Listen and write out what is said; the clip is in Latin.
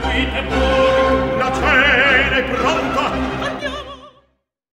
seguite pur.